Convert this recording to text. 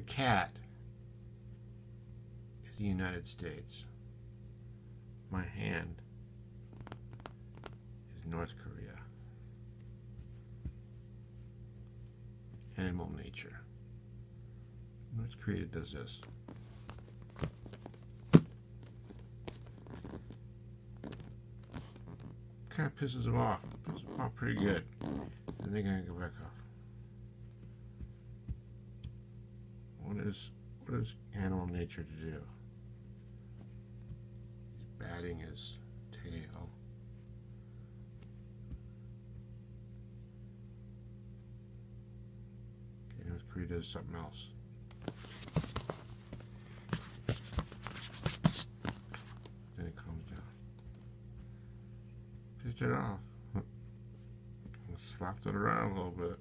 The cat is the United States. My hand is North Korea. Animal nature. North Korea does this. Kind of pisses them off. Pisses them off pretty good. Then they're gonna go back off. What is what is animal nature to do? He's batting his tail. Okay, North Korea does something else. Then it comes down. Pitch it off. Slapped it around a little bit.